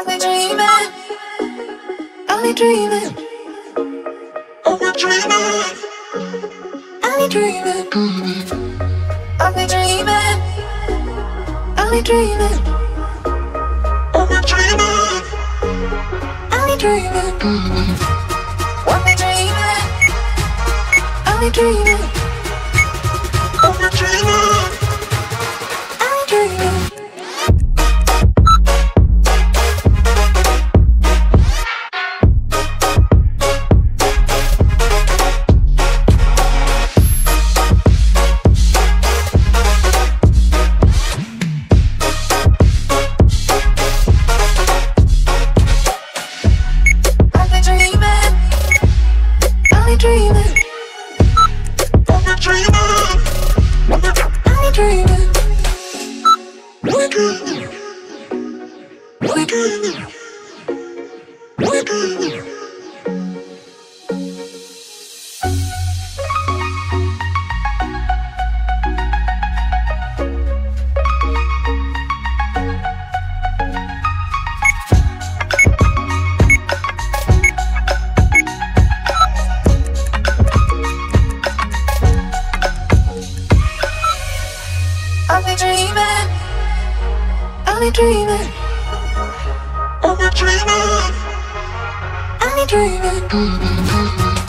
Only dreaming, only dreaming, only dreaming, only dreaming, only dreaming, only dreaming, only dreaming, only dreaming, only dreaming, only dreaming, dreaming. I'm a dreamer. I'm a dreamer.